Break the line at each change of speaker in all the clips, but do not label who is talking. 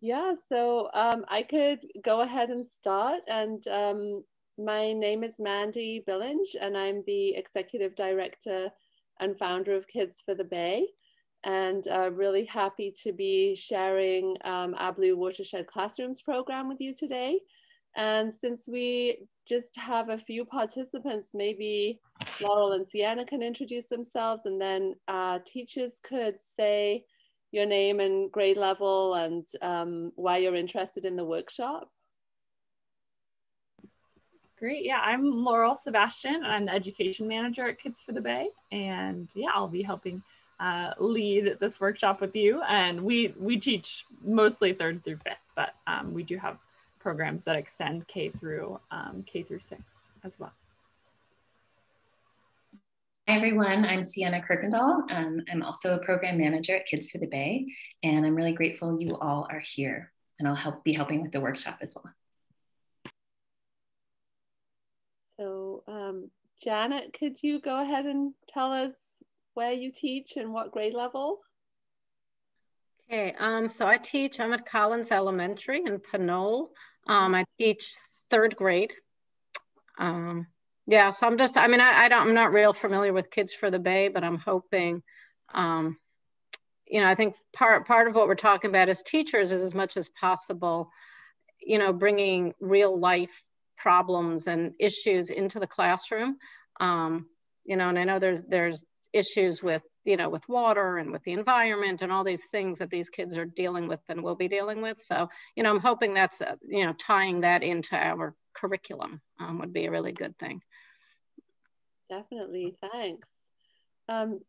yeah, so um, I could go ahead and start. And um, my name is Mandy Billinge, and I'm the executive director and founder of Kids for the Bay. And uh, really happy to be sharing um, our Blue Watershed Classrooms program with you today. And since we just have a few participants, maybe Laurel and Sienna can introduce themselves, and then uh, teachers could say your name and grade level and um, why you're interested in the workshop.
Great. Yeah, I'm Laurel Sebastian. I'm the education manager at Kids for the Bay. And yeah, I'll be helping uh, lead this workshop with you. And we, we teach mostly third through fifth, but um, we do have programs that extend K through um, K through sixth as well.
Hi everyone, I'm Sienna Kirkendall. Um, I'm also a program manager at Kids for the Bay, and I'm really grateful you all are here, and I'll help be helping with the workshop as well.
So um, Janet, could you go ahead and tell us where you teach and what grade level?
Okay, um, so I teach, I'm at Collins Elementary in Pinole. Um, I teach third grade. Um, yeah, so I'm just, I mean, I, I don't, I'm not real familiar with Kids for the Bay, but I'm hoping, um, you know, I think part, part of what we're talking about as teachers is as much as possible, you know, bringing real life problems and issues into the classroom. Um, you know, and I know there's, there's issues with, you know, with water and with the environment and all these things that these kids are dealing with and will be dealing with. So, you know, I'm hoping that's, uh, you know, tying that into our curriculum um, would be a really good thing.
Definitely, thanks. Um,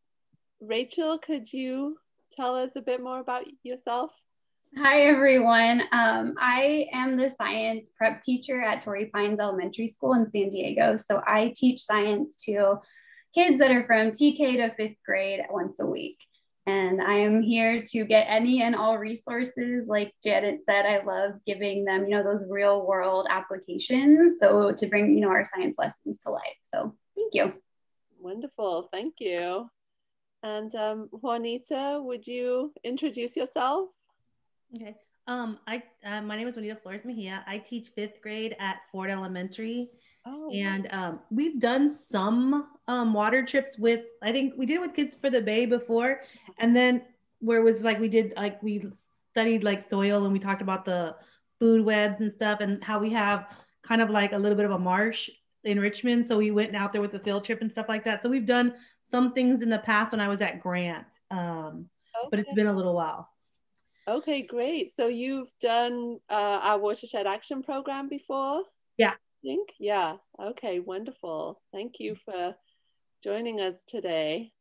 Rachel, could you tell us a bit more about yourself?
Hi, everyone. Um, I am the science prep teacher at Torrey Pines Elementary School in San Diego. So I teach science to kids that are from TK to fifth grade once a week. And I am here to get any and all resources. Like Janet said, I love giving them, you know, those real world applications. So to bring, you know, our science lessons to life. So thank you.
Wonderful. Thank you. And um, Juanita, would you introduce yourself?
Okay. Um, I uh, my name is Juanita Flores Mejia. I teach fifth grade at Ford Elementary, oh, and um, we've done some um, water trips with. I think we did it with Kids for the Bay before, and then where it was like we did like we studied like soil and we talked about the food webs and stuff and how we have kind of like a little bit of a marsh in Richmond. So we went out there with the field trip and stuff like that. So we've done some things in the past when I was at Grant, um, okay. but it's been a little while.
Okay, great. So you've done uh, our watershed action program before?
Yeah.
I think? Yeah. Okay, wonderful. Thank you for joining us today.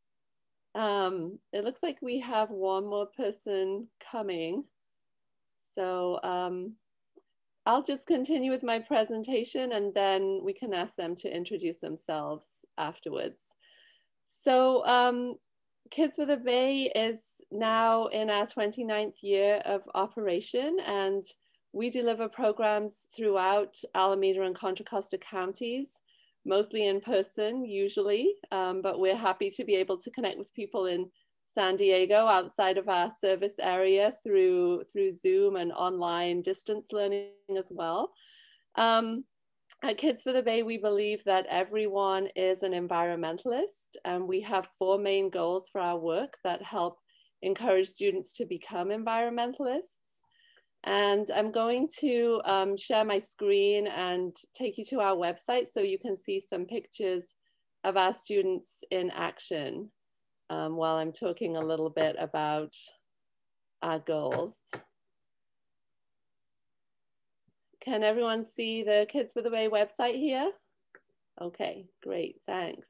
Um, it looks like we have one more person coming. So um, I'll just continue with my presentation and then we can ask them to introduce themselves afterwards. So um, Kids with the Bay is now in our 29th year of operation and we deliver programs throughout Alameda and Contra Costa counties, mostly in person usually, um, but we're happy to be able to connect with people in San Diego outside of our service area through, through Zoom and online distance learning as well. Um, at Kids for the Bay, we believe that everyone is an environmentalist, and we have four main goals for our work that help encourage students to become environmentalists. And I'm going to um, share my screen and take you to our website so you can see some pictures of our students in action um, while I'm talking a little bit about our goals. Can everyone see the Kids for the Bay website here? Okay, great, thanks.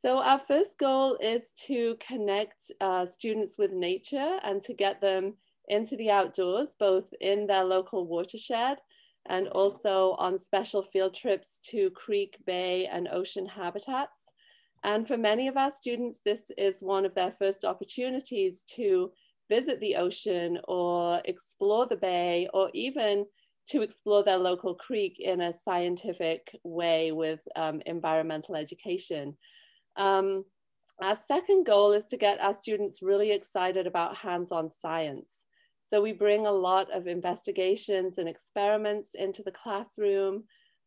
So our first goal is to connect uh, students with nature and to get them into the outdoors, both in their local watershed and also on special field trips to creek, bay, and ocean habitats. And for many of our students, this is one of their first opportunities to visit the ocean or explore the bay or even to explore their local creek in a scientific way with um, environmental education. Um, our second goal is to get our students really excited about hands-on science. So we bring a lot of investigations and experiments into the classroom.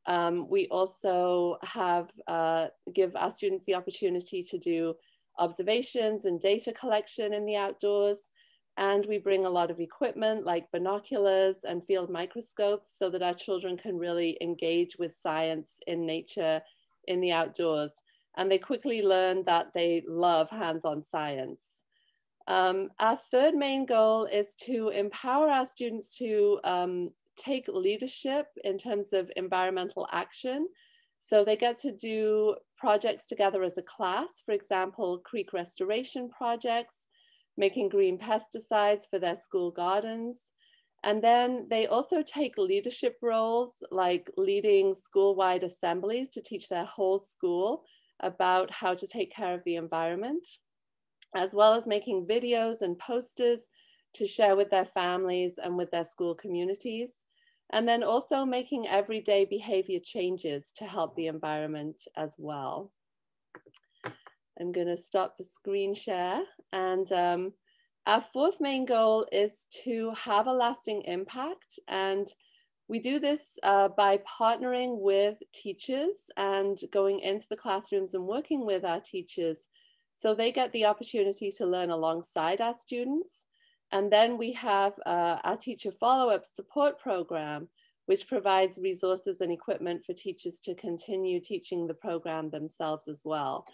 Um, we also have uh, give our students the opportunity to do observations and data collection in the outdoors. And we bring a lot of equipment like binoculars and field microscopes so that our children can really engage with science in nature in the outdoors. And they quickly learn that they love hands-on science. Um, our third main goal is to empower our students to um, take leadership in terms of environmental action. So they get to do projects together as a class, for example, creek restoration projects, making green pesticides for their school gardens. And then they also take leadership roles like leading school-wide assemblies to teach their whole school about how to take care of the environment, as well as making videos and posters to share with their families and with their school communities. And then also making everyday behavior changes to help the environment as well. I'm gonna stop the screen share. And um, our fourth main goal is to have a lasting impact. And we do this uh, by partnering with teachers and going into the classrooms and working with our teachers so they get the opportunity to learn alongside our students and then we have uh, our teacher follow-up support program, which provides resources and equipment for teachers to continue teaching the program themselves as well.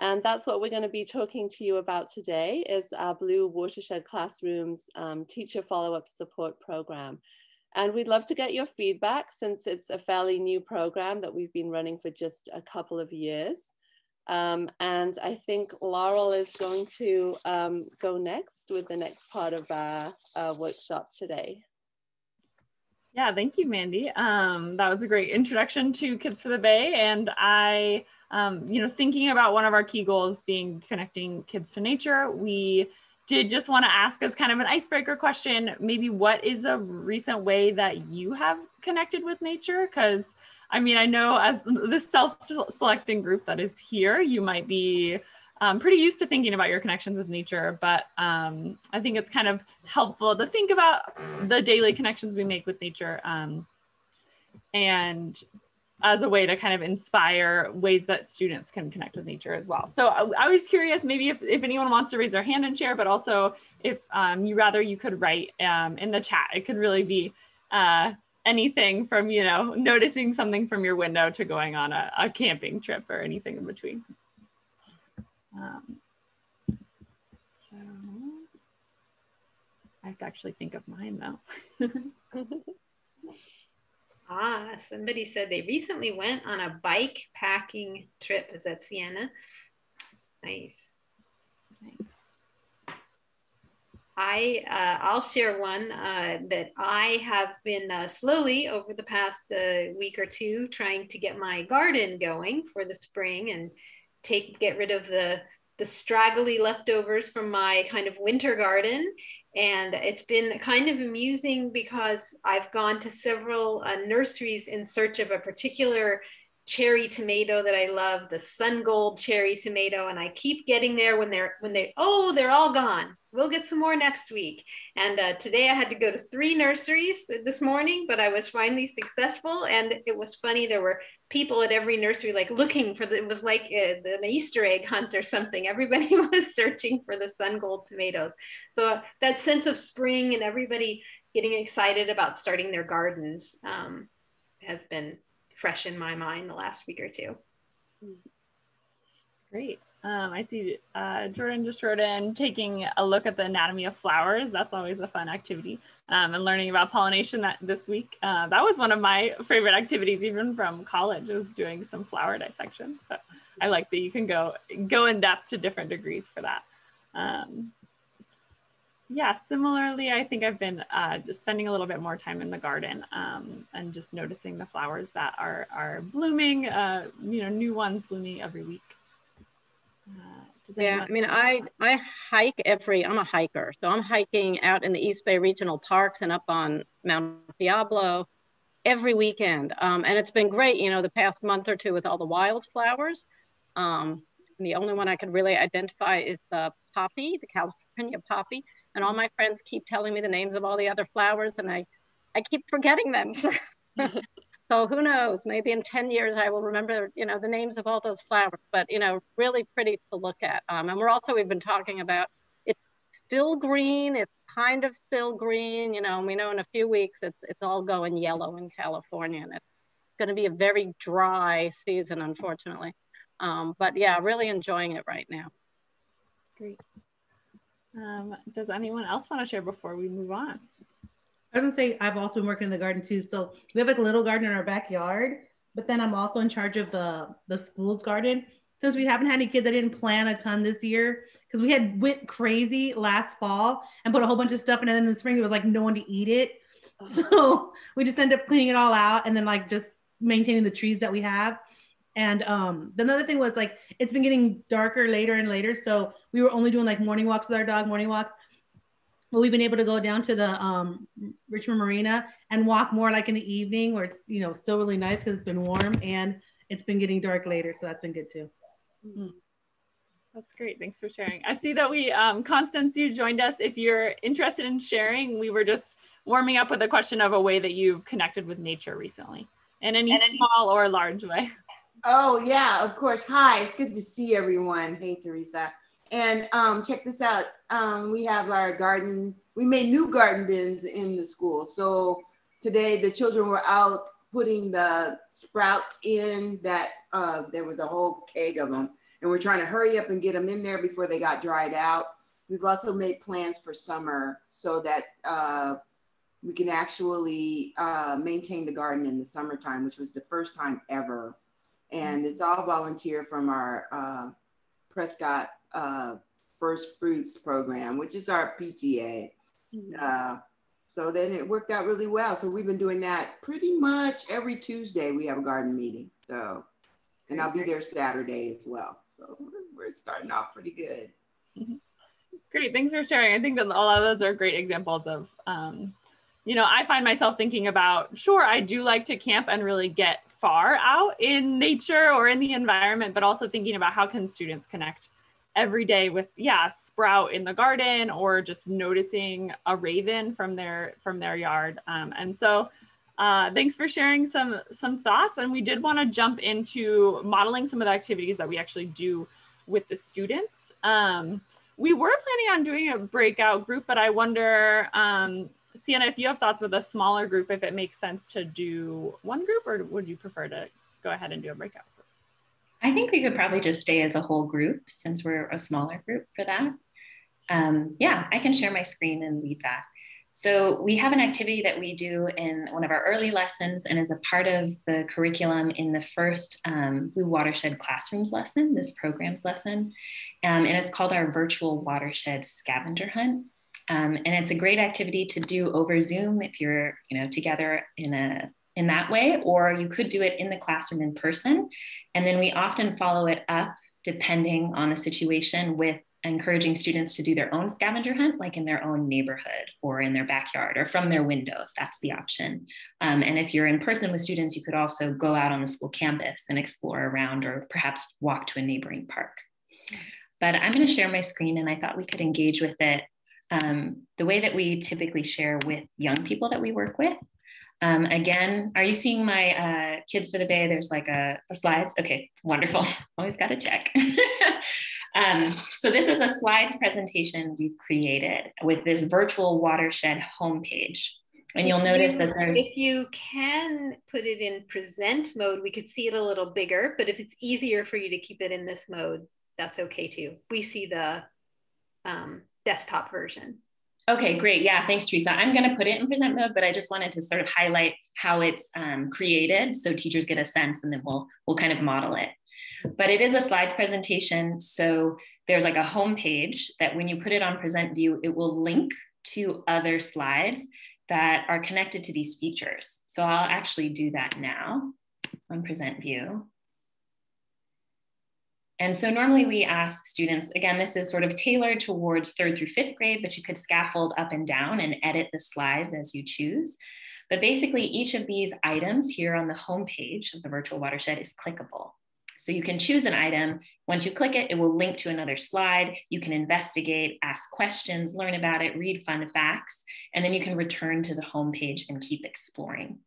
And that's what we're going to be talking to you about today is our Blue Watershed Classrooms um, teacher follow-up support program. And we'd love to get your feedback since it's a fairly new program that we've been running for just a couple of years. Um, and I think Laurel is going to um, go next with the next part of our uh, workshop today.
Yeah, thank you, Mandy. Um, that was a great introduction to Kids for the Bay. And I, um, you know, thinking about one of our key goals being connecting kids to nature, we did just want to ask as kind of an icebreaker question, maybe what is a recent way that you have connected with nature? Because I mean, I know as the self-selecting group that is here, you might be um, pretty used to thinking about your connections with nature, but um, I think it's kind of helpful to think about the daily connections we make with nature um, and as a way to kind of inspire ways that students can connect with nature as well. So I, I was curious, maybe if, if anyone wants to raise their hand and share, but also if um, you rather you could write um, in the chat, it could really be uh, anything from you know noticing something from your window to going on a, a camping trip or anything in between. Um, so i have to actually think of mine though.
Ah somebody said they recently went on a bike packing trip. Is that sienna? Nice.
Nice
I uh, I'll share one uh, that I have been uh, slowly over the past uh, week or two trying to get my garden going for the spring and take get rid of the the straggly leftovers from my kind of winter garden and it's been kind of amusing because I've gone to several uh, nurseries in search of a particular cherry tomato that I love, the sun gold cherry tomato, and I keep getting there when they're when they oh they're all gone. We'll get some more next week. And uh, today I had to go to three nurseries this morning, but I was finally successful. And it was funny. There were people at every nursery like looking for the, it was like uh, an Easter egg hunt or something. Everybody was searching for the sun gold tomatoes. So uh, that sense of spring and everybody getting excited about starting their gardens um, has been fresh in my mind the last week or two.
Great. Um, I see uh, Jordan just wrote in taking a look at the anatomy of flowers. That's always a fun activity. Um, and learning about pollination that this week. Uh, that was one of my favorite activities, even from college, was doing some flower dissection. So I like that you can go go in depth to different degrees for that. Um, yeah, similarly, I think I've been uh, spending a little bit more time in the garden um, and just noticing the flowers that are are blooming. Uh, you know, new ones blooming every week.
Uh, yeah, I mean, I I hike every. I'm a hiker, so I'm hiking out in the East Bay Regional Parks and up on Mount Diablo every weekend, um, and it's been great. You know, the past month or two with all the wildflowers. Um, the only one I could really identify is the poppy, the California poppy And all my friends keep telling me the names of all the other flowers and I, I keep forgetting them. so who knows, maybe in 10 years I will remember, you know, the names of all those flowers, but, you know, really pretty to look at. Um, and we're also, we've been talking about it's still green, it's kind of still green, you know, and we know in a few weeks it's, it's all going yellow in California and it's going to be a very dry season, unfortunately. Um, but yeah, really enjoying it right now.
Great. Um, does anyone else want to share before we move on?
I was gonna say I've also been working in the garden too. So we have like a little garden in our backyard, but then I'm also in charge of the the school's garden. Since we haven't had any kids, I didn't plan a ton this year because we had went crazy last fall and put a whole bunch of stuff in, and then in the spring it was like no one to eat it. So we just end up cleaning it all out and then like just maintaining the trees that we have. And um, the other thing was like it's been getting darker later and later. So we were only doing like morning walks with our dog, morning walks. But we've been able to go down to the um, Richmond Marina and walk more like in the evening where it's you know still really nice because it's been warm and it's been getting dark later. So that's been good too.
Mm-hmm. That's great. Thanks for sharing. I see that we, um, Constance, you joined us. If you're interested in sharing, we were just warming up with a question of a way that you've connected with nature recently in any, any small or large way.
Oh yeah, of course. Hi, it's good to see everyone. Hey, Teresa. And um, check this out. Um, we have our garden. We made new garden bins in the school. So today the children were out putting the sprouts in. That uh, there was a whole keg of them, and we're trying to hurry up and get them in there before they got dried out. We've also made plans for summer so that uh, we can actually uh, maintain the garden in the summertime, which was the first time ever and it's all volunteer from our uh, Prescott uh, First Fruits program, which is our PTA. Mm-hmm. Uh, so then it worked out really well. So we've been doing that pretty much every Tuesday. We have a garden meeting. So, and I'll be there Saturday as well. So we're starting off pretty good.
Mm-hmm. Great, thanks for sharing. I think that all of those are great examples of um, you know, I find myself thinking about, sure, I do like to camp and really get far out in nature or in the environment, but also thinking about how can students connect every day with, yeah, sprout in the garden or just noticing a raven from their from their yard. Um, and so uh, thanks for sharing some some thoughts. And we did want to jump into modeling some of the activities that we actually do with the students. Um, we were planning on doing a breakout group, but I wonder um, Sienna, if you have thoughts with a smaller group, if it makes sense to do one group, or would you prefer to go ahead and do a breakout?
I think we could probably just stay as a whole group since we're a smaller group for that. Um, yeah, I can share my screen and lead that. So we have an activity that we do in one of our early lessons and is a part of the curriculum in the first um, Blue Watershed Classrooms lesson, this program's lesson. Um, and it's called our Virtual Watershed Scavenger Hunt. Um, and it's a great activity to do over Zoom if you're, you know, together in a in that way, or you could do it in the classroom in person. And then we often follow it up depending on the situation with encouraging students to do their own scavenger hunt, like in their own neighborhood or in their backyard or from their window, if that's the option. Um, and if you're in person with students, you could also go out on the school campus and explore around or perhaps walk to a neighboring park. But I'm going to share my screen and I thought we could engage with it um, the way that we typically share with young people that we work with. Um, again, are you seeing my uh, Kids for the Bay? There's like a, a slides. Okay, wonderful. Always got to check. um, so this is a slides presentation we've created with this virtual watershed homepage. And you'll notice that there's.
If you can put it in present mode, we could see it a little bigger, but if it's easier for you to keep it in this mode, that's okay too. We see the um, desktop version.
Okay, great. Yeah, thanks, Teresa. I'm going to put it in present mode, but I just wanted to sort of highlight how it's um, created so teachers get a sense and then we'll, we'll kind of model it. But it is a slides presentation. So there's like a home page that when you put it on present view, it will link to other slides that are connected to these features. So I'll actually do that now on present view. And so normally we ask students, again, this is sort of tailored towards third through fifth grade, but you could scaffold up and down and edit the slides as you choose. But basically each of these items here on the home page of the virtual watershed is clickable. So you can choose an item. Once you click it, it will link to another slide. You can investigate, ask questions, learn about it, read fun facts, and then you can return to the homepage and keep exploring.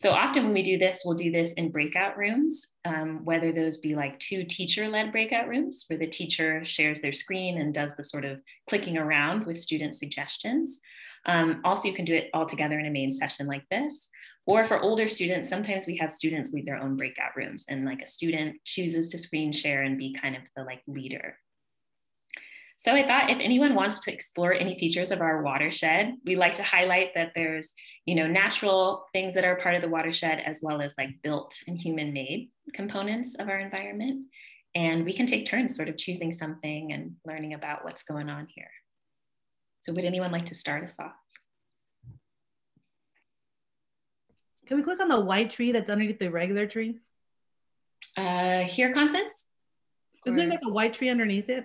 So often when we do this, we'll do this in breakout rooms, um, whether those be like two teacher-led breakout rooms where the teacher shares their screen and does the sort of clicking around with student suggestions. Um, also, you can do it all together in a main session like this. Or for older students, sometimes we have students lead their own breakout rooms and like a student chooses to screen share and be kind of the like leader so I thought if anyone wants to explore any features of our watershed, we like to highlight that there's, you know, natural things that are part of the watershed as well as like built and human made components of our environment. And we can take turns sort of choosing something and learning about what's going on here. So would anyone like to start us off?
Can we click on the white tree that's underneath the regular tree?
Uh, here, Constance?
Isn't there like a white tree underneath it?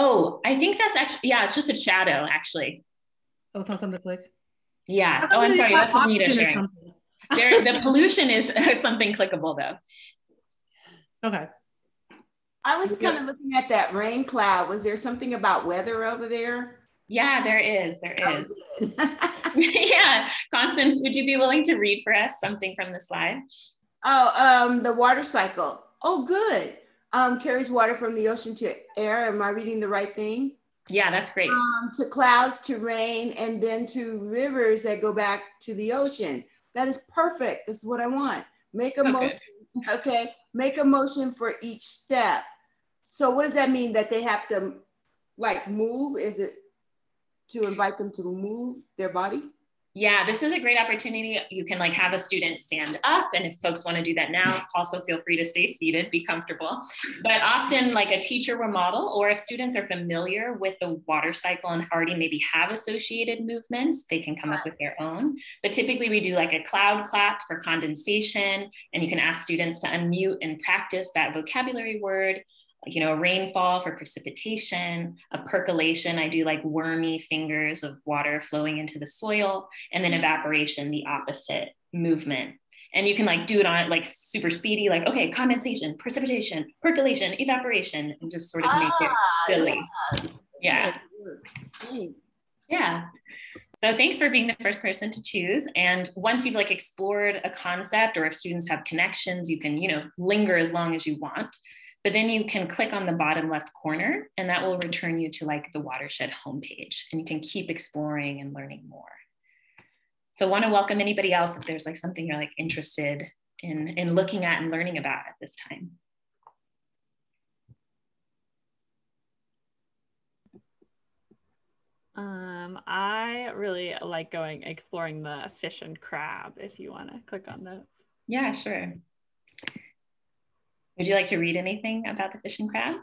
Oh, I think that's actually, yeah, it's just a shadow actually.
Oh, it's not something to click?
Yeah. Oh, I'm sorry. That's Anita sharing. There, the pollution is something clickable though.
Okay.
I was kind of looking at that rain cloud. Was there something about weather over there?
Yeah, there is. There is. Oh, yeah. Constance, would you be willing to read for us something from the slide?
Oh, um, the water cycle. Oh, good um, carries water from the ocean to air. Am I reading the right thing?
Yeah, that's great.
Um, to clouds, to rain, and then to rivers that go back to the ocean. That is perfect. This is what I want. Make a okay. motion. Okay. Make a motion for each step. So what does that mean? That they have to like move? Is it to invite them to move their body?
Yeah, this is a great opportunity. You can like have a student stand up, and if folks want to do that now, also feel free to stay seated, be comfortable. But often, like a teacher will model, or if students are familiar with the water cycle and already maybe have associated movements, they can come up with their own. But typically, we do like a cloud clap for condensation, and you can ask students to unmute and practice that vocabulary word you know, rainfall for precipitation, a percolation. I do like wormy fingers of water flowing into the soil, and then evaporation, the opposite movement. And you can like do it on like super speedy, like, okay, condensation, precipitation, percolation, evaporation, and just sort of make it ah, silly. Yeah. Yeah. yeah. So thanks for being the first person to choose. And once you've like explored a concept or if students have connections, you can, you know, linger as long as you want. But then you can click on the bottom left corner and that will return you to like the watershed homepage and you can keep exploring and learning more. So I want to welcome anybody else if there's like something you're like interested in, in looking at and learning about at this time.
Um, I really like going exploring the fish and crab if you want to click on those.
Yeah, sure. Would you like to read anything about the fish and crab?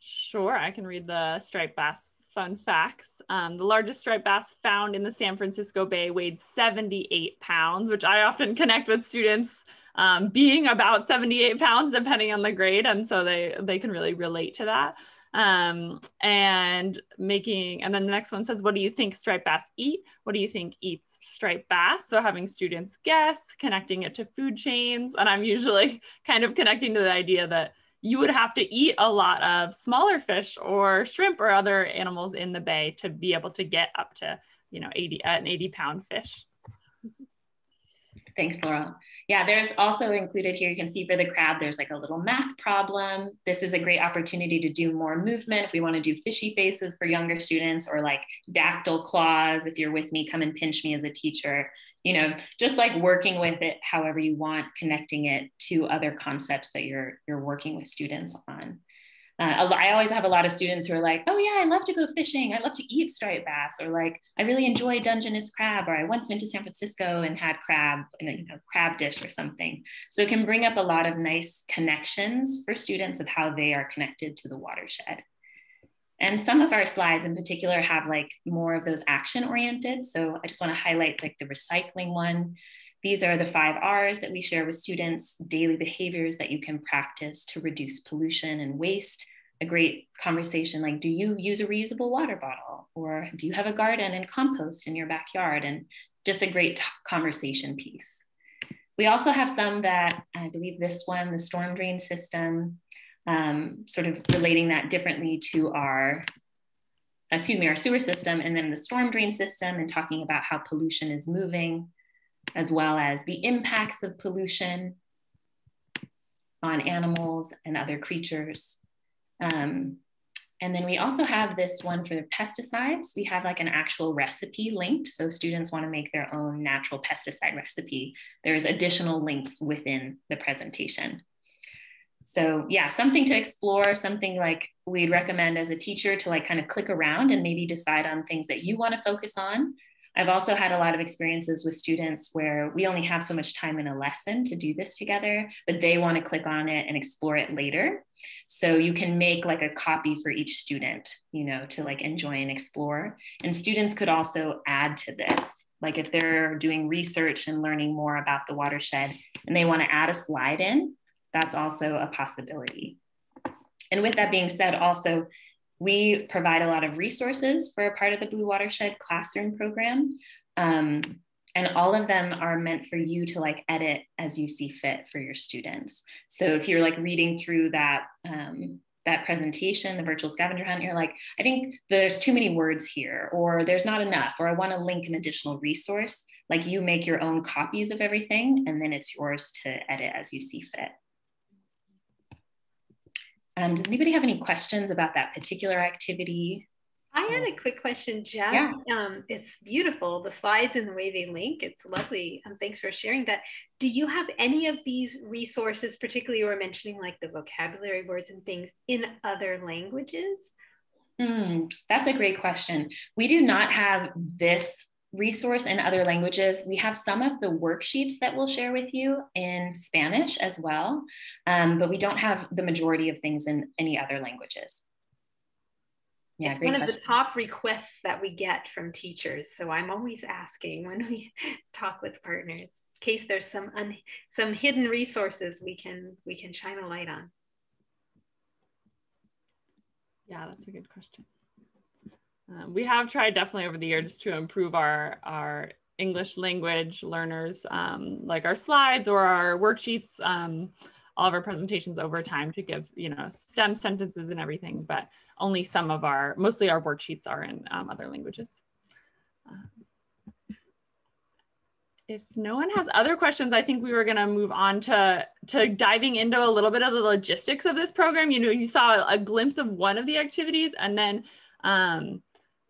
Sure, I can read the striped bass fun facts. Um, the largest striped bass found in the San Francisco Bay weighed 78 pounds, which I often connect with students um, being about 78 pounds, depending on the grade. And so they, they can really relate to that um, and making, and then the next one says, what do you think striped bass eat? What do you think eats striped bass? So having students guess, connecting it to food chains. And I'm usually kind of connecting to the idea that you would have to eat a lot of smaller fish or shrimp or other animals in the bay to be able to get up to, you know, 80, an 80 pound fish.
Thanks, Laurel. Yeah, there's also included here, you can see for the crab, there's like a little math problem. This is a great opportunity to do more movement. If we wanna do fishy faces for younger students or like dactyl claws, if you're with me, come and pinch me as a teacher. You know, just like working with it however you want, connecting it to other concepts that you're, you're working with students on. Uh, I always have a lot of students who are like, oh yeah, I love to go fishing. I love to eat striped bass, or like, I really enjoy Dungeness crab, or I once went to San Francisco and had crab in a you know, crab dish or something. So it can bring up a lot of nice connections for students of how they are connected to the watershed. And some of our slides in particular have like more of those action oriented. So I just want to highlight like the recycling one. These are the five R's that we share with students, daily behaviors that you can practice to reduce pollution and waste. A great conversation like, do you use a reusable water bottle? Or do you have a garden and compost in your backyard? And just a great conversation piece. we also have some that I believe this one, the storm drain system, um, sort of relating that differently to our, excuse me, our sewer system, and then the storm drain system and talking about how pollution is moving, as well as the impacts of pollution on animals and other creatures. Um, and then we also have this one for the pesticides. We have like an actual recipe linked. So students want to make their own natural pesticide recipe. There's additional links within the presentation. So yeah, something to explore, something like we'd recommend as a teacher to like kind of click around and maybe decide on things that you want to focus on I've also had a lot of experiences with students where we only have so much time in a lesson to do this together, but they want to click on it and explore it later. So you can make like a copy for each student, you know, to like enjoy and explore. And students could also add to this. Like if they're doing research and learning more about the watershed and they want to add a slide in, that's also a possibility. And with that being said, also we provide a lot of resources for a part of the Blue Watershed classroom program. Um, and all of them are meant for you to like edit as you see fit for your students. So if you're like reading through that, um, that presentation, the virtual scavenger hunt, you're like, I think there's too many words here, or there's not enough, or I want to link an additional resource. Like you make your own copies of everything, and then it's yours to edit as you see fit. Um, does anybody have any questions about that particular activity?
I had a quick question, Jess. Yeah. Um, it's beautiful, the slides and the way they link. It's lovely. Um, thanks for sharing that. Do you have any of these resources, particularly you were mentioning like the vocabulary words and things in other languages?
Mm, that's a great question. We do not have this resource in other languages. We have some of the worksheets that we'll share with you in Spanish as well, um, but we don't have the majority of things in any other languages.
Yeah, it's one of question. the top requests that we get from teachers. So I'm always asking when we talk with partners, in case there's some un, some hidden resources we can we can shine a light on.
Yeah, that's a good question. Um, we have tried definitely over the years to improve our our English language learners, um, like our slides or our worksheets, um, all of our presentations over time to give you know STEM sentences and everything. But only some of our, mostly our worksheets are in um, other languages. Um, if no one has other questions, I think we were going to move on to to diving into a little bit of the logistics of this program. You know, you saw a glimpse of one of the activities, and then um,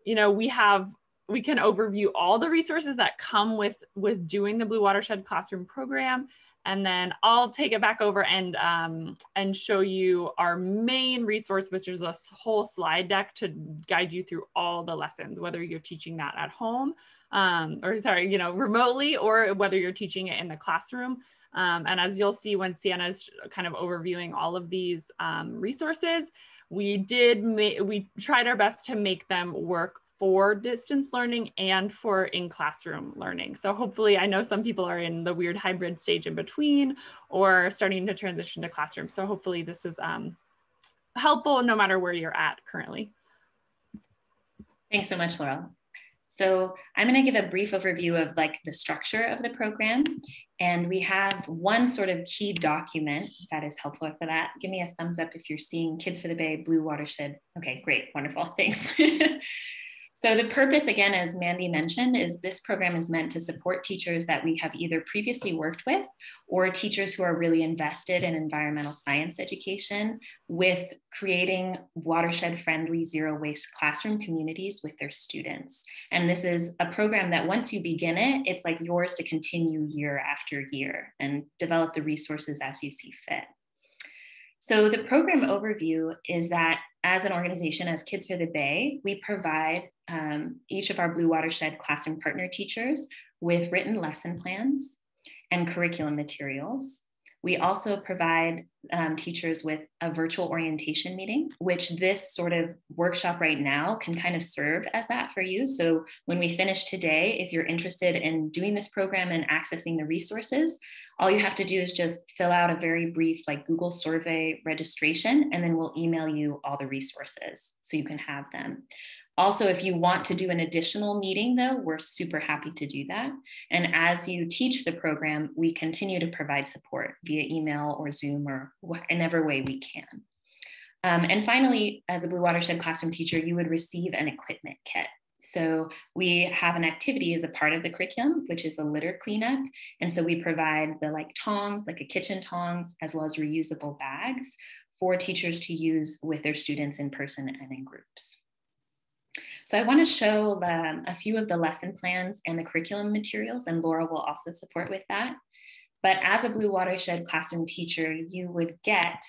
you know, we have we can overview all the resources that come with with doing the Blue Watershed Classroom program. And then I'll take it back over and um, and show you our main resource, which is a whole slide deck to guide you through all the lessons, whether you're teaching that at home um, or sorry, you know, remotely, or whether you're teaching it in the classroom. Um, and as you'll see when Sienna's kind of overviewing all of these um, resources, we did we tried our best to make them work for distance learning and for in classroom learning. So hopefully I know some people are in the weird hybrid stage in between or starting to transition to classroom. So hopefully this is um, helpful no matter where you're at currently.
Thanks so much, Laurel. So I'm going to give a brief overview of like the structure of the program. And we have one sort of key document that is helpful for that. Give me a thumbs up if you're seeing Kids for the Bay Blue Watershed. Okay, great, wonderful, thanks. So the purpose, again, as Mandy mentioned, is this program is meant to support teachers that we have either previously worked with or teachers who are really invested in environmental science education with creating watershed friendly zero waste classroom communities with their students. And this is a program that once you begin it, it's like yours to continue year after year and develop the resources as you see fit. So the program overview is that as an organization, as Kids for the Bay, we provide um, each of our Blue Watershed classroom partner teachers with written lesson plans and curriculum materials. We also provide um, teachers with a virtual orientation meeting, which this sort of workshop right now can kind of serve as that for you. So when we finish today, if you're interested in doing this program and accessing the resources, all you have to do is just fill out a very brief like Google survey registration, and then we'll email you all the resources so you can have them. Also, if you want to do an additional meeting, though, we're super happy to do that. And as you teach the program, we continue to provide support via email or Zoom or whatever way we can. Um, and finally, as a Blue Watershed classroom teacher, you would receive an equipment kit. So we have an activity as a part of the curriculum, which is a litter cleanup. And so we provide the like tongs, like a kitchen tongs, as well as reusable bags for teachers to use with their students in person and in groups. So I want to show a few of the lesson plans and the curriculum materials, and Laurel will also support with that. But as a Blue Watershed classroom teacher, you would get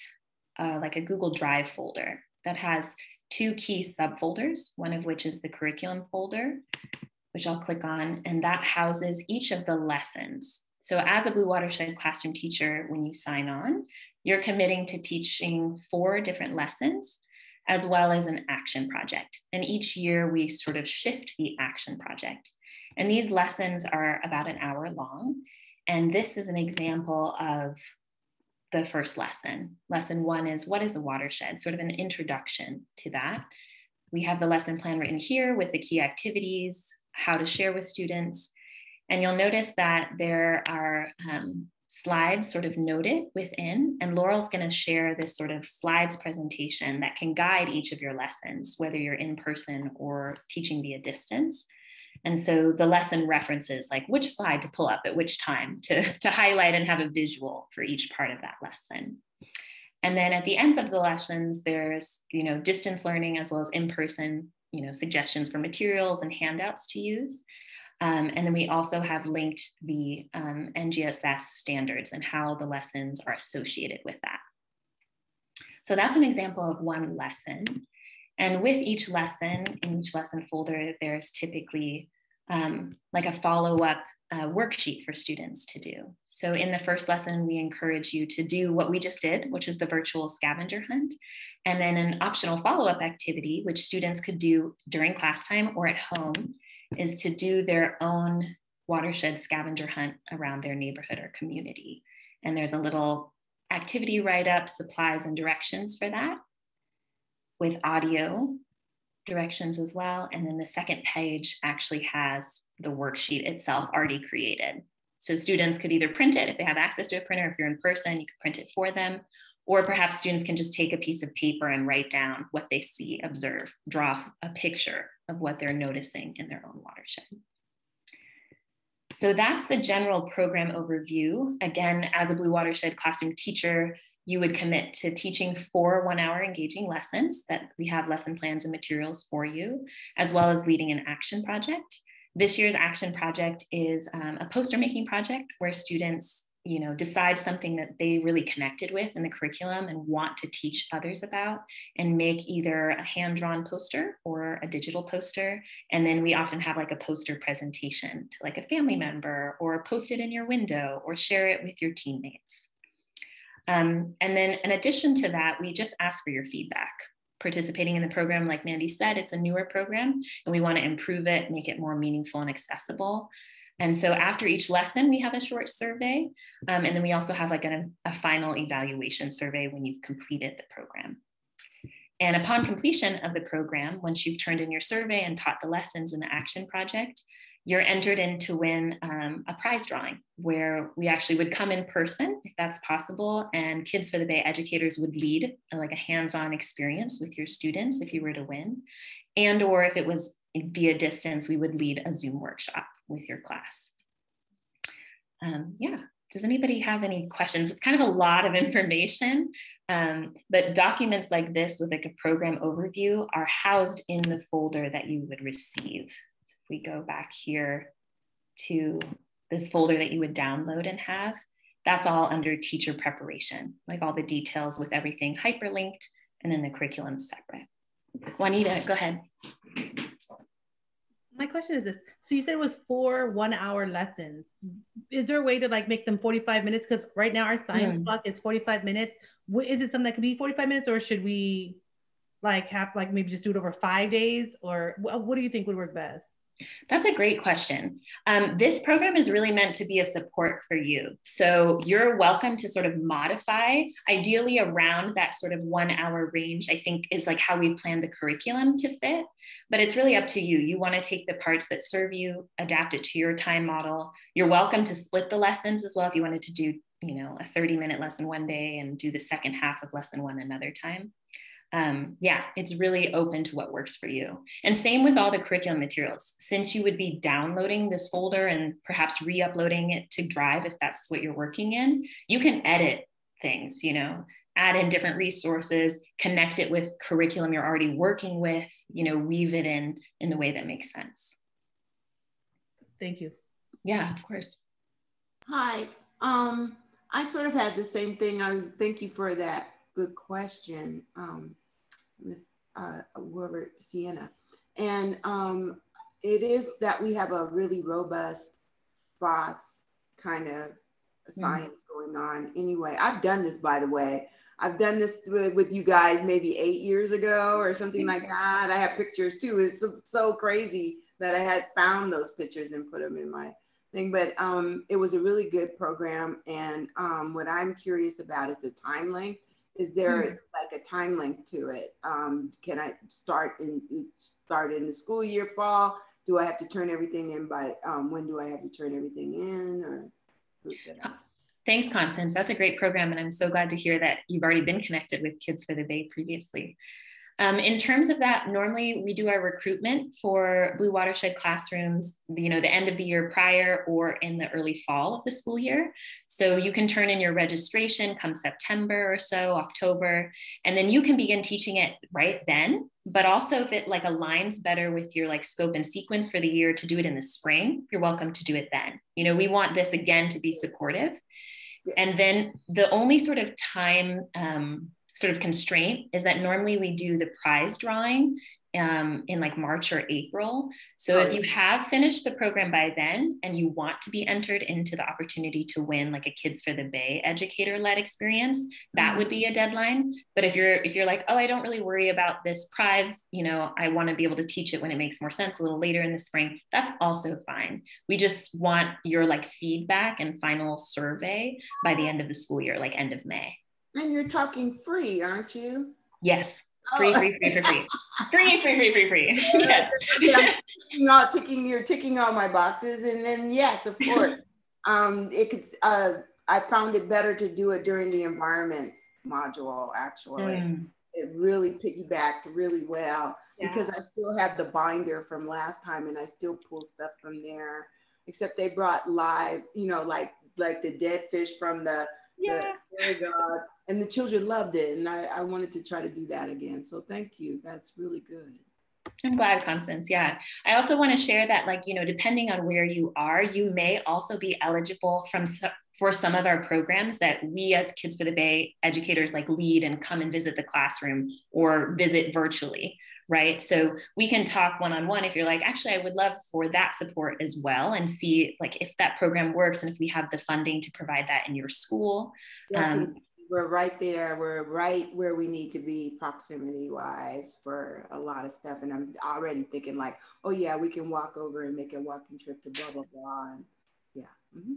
uh, like a Google Drive folder that has two key subfolders, one of which is the curriculum folder, which I'll click on, and that houses each of the lessons. So as a Blue Watershed classroom teacher, when you sign on, you're committing to teaching four different lessons as well as an action project. And each year we sort of shift the action project. And these lessons are about an hour long. And this is an example of the first lesson. Lesson one is what is a watershed? Sort of an introduction to that. We have the lesson plan written here with the key activities, how to share with students. And you'll notice that there are um, slides sort of noted within, and Laurel's gonna share this sort of slides presentation that can guide each of your lessons, whether you're in person or teaching via distance. And so the lesson references like which slide to pull up at which time to, to highlight and have a visual for each part of that lesson. And then at the ends of the lessons, there's, you know, distance learning as well as in-person, you know, suggestions for materials and handouts to use. Um, and then we also have linked the um, NGSS standards and how the lessons are associated with that. So that's an example of one lesson. And with each lesson, in each lesson folder, there's typically um, like a follow-up uh, worksheet for students to do. So in the first lesson, we encourage you to do what we just did, which was the virtual scavenger hunt, and then an optional follow-up activity, which students could do during class time or at home, is to do their own watershed scavenger hunt around their neighborhood or community. And there's a little activity write-up, supplies and directions for that with audio directions as well. And then the second page actually has the worksheet itself already created. So students could either print it if they have access to a printer, if you're in person, you could print it for them, or perhaps students can just take a piece of paper and write down what they see, observe, draw a picture of what they're noticing in their own watershed. So that's a general program overview. Again, as a Blue Watershed classroom teacher, you would commit to teaching four one hour engaging lessons that we have lesson plans and materials for you, as well as leading an action project. This year's action project is um, a poster making project where students you know decide something that they really connected with in the curriculum and want to teach others about and make either a hand-drawn poster or a digital poster and then we often have like a poster presentation to like a family member or post it in your window or share it with your teammates um, and then in addition to that, we just ask for your feedback. Participating in the program, like Mandy said, it's a newer program and we wanna improve it, make it more meaningful and accessible. And so after each lesson, we have a short survey. Um, and then we also have like a, a final evaluation survey when you've completed the program. And upon completion of the program, once you've turned in your survey and taught the lessons in the action project, you're entered in to win um, a prize drawing where we actually would come in person if that's possible and kids for the bay educators would lead uh, like a hands-on experience with your students if you were to win. And or if it was via distance we would lead a zoom workshop with your class. Um, yeah. Does anybody have any questions? It's kind of a lot of information um, but documents like this with like a program overview are housed in the folder that you would receive we go back here to this folder that you would download and have, that's all under teacher preparation, like all the details with everything hyperlinked and then the curriculum separate. Juanita, go ahead.
My question is this. So you said it was four one hour lessons. Is there a way to like make them 45 minutes? Because right now our science mm. block is 45 minutes. Is it something that could be 45 minutes or should we like have like maybe just do it over five days or what do you think would work best?
That's a great question. Um, this program is really meant to be a support for you. So you're welcome to sort of modify, ideally around that sort of one hour range, I think is like how we planned the curriculum to fit. But it's really up to you. You want to take the parts that serve you, adapt it to your time model. You're welcome to split the lessons as well if you wanted to do, you know, a 30 minute lesson one day and do the second half of lesson one another time um, yeah, it's really open to what works for you. And same with all the curriculum materials. Since you would be downloading this folder and perhaps re uploading it to Drive if that's what you're working in, you can edit things, you know, add in different resources, connect it with curriculum you're already working with, you know, weave it in in the way that makes sense.
Thank you.
Yeah, of course.
Hi. Um, I sort of had the same thing. I thank you for that good question, um, Miss uh, Sienna, and um, it is that we have a really robust FOSS kind of mm-hmm. science mm. going on. Anyway, I've done this by the way. I've done this with you guys maybe eight years ago or something like that. I have pictures too. It's so, so crazy that I had found those pictures and put them in my thing. But um, it was a really good program. And um, what I'm curious about is the time length. Is there mm-hmm. like a time length to it? Um, can I start in start in the school year fall? Do I have to turn everything in by um, when do I have to turn everything in or?
Thanks, Constance. That's a great program, and I'm so glad to hear that you've already been connected with Kids for the Bay previously. Um, in terms of that, normally we do our recruitment for Blue Watershed classrooms, you know, the end of the year prior or in the early fall of the school year. So you can turn in your registration come September or so, October, and then you can begin teaching it right then. But also if it like aligns better with your like scope and sequence for the year to do it in the spring, you're welcome to do it then. You know, we want this again to be supportive. And then the only sort of time um, sort of constraint is that normally we do the prize drawing um, in like March or April. So if you have finished the program by then and you want to be entered into the opportunity to win like a Kids for the Bay educator led experience, that mm-hmm. would be a deadline. But if you're if you're like, oh, I don't really worry about this prize, you know, I want to be able to teach it when it makes more sense a little later in the spring, that's also fine. We just want your like feedback and final survey by the end of the school year, like end of May.
And you're talking free, aren't you?
Yes. Free, oh. free, free, free, free. free, free, free, free, free. yes.
ticking all, ticking, you're ticking all my boxes. And then, yes, of course. um, it could, uh, I found it better to do it during the environments module, actually. Mm. It really piggybacked really well yeah. because I still have the binder from last time and I still pull stuff from there, except they brought live, you know, like like the dead fish from the yeah. The, God. And the children loved it. And I, I wanted to try to do that again. So thank you. That's really good.
I'm glad, Constance. Yeah. I also want to share that, like, you know, depending on where you are, you may also be eligible from for some of our programs that we as Kids for the Bay educators like lead and come and visit the classroom or visit virtually, right? So we can talk one on one if you're like, actually, I would love for that support as well and see like if that program works and if we have the funding to provide that in your school.
Yeah, um, we're right there. We're right where we need to be proximity wise for a lot of stuff. And I'm already thinking like, oh yeah, we can walk over and make a walking trip to blah, blah, blah. And yeah. Mm-hmm.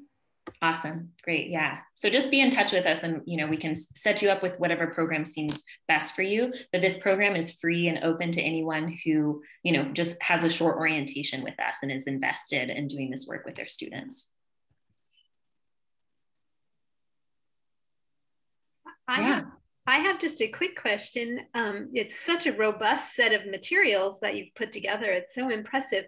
Awesome. Great. Yeah. So just be in touch with us and, you know, we can set you up with whatever program seems best for you. But this program is free and open to anyone who, you know, just has a short orientation with us and is invested in doing this work with their students.
I yeah. Have, I have just a quick question. Um, it's such a robust set of materials that you've put together. It's so impressive.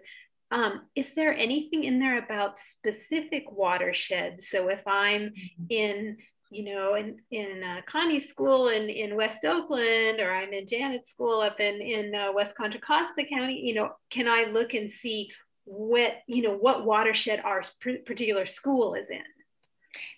Um, is there anything in there about specific watersheds? So if I'm mm-hmm. in, you know, in, in uh, Connie's school in, in West Oakland, or I'm in Janet's school up in, in uh, West Contra Costa County, you know, can I look and see what, you know, what watershed our particular school is in?